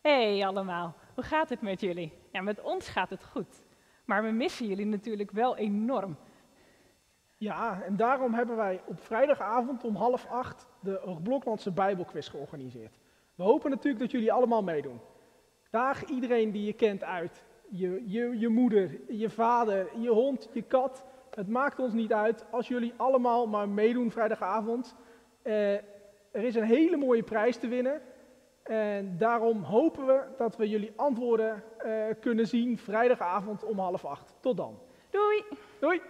Hey allemaal, hoe gaat het met jullie? Ja, met ons gaat het goed. Maar we missen jullie natuurlijk wel enorm. Ja, en daarom hebben wij op vrijdagavond om half acht de Hoogbloklandse Bijbelquiz georganiseerd. We hopen natuurlijk dat jullie allemaal meedoen. Daag iedereen die je kent uit. Je, je, je moeder, je vader, je hond, je kat. Het maakt ons niet uit als jullie allemaal maar meedoen vrijdagavond. Eh, er is een hele mooie prijs te winnen. En daarom hopen we dat we jullie antwoorden eh, kunnen zien vrijdagavond om half acht. Tot dan. Doei! Doei!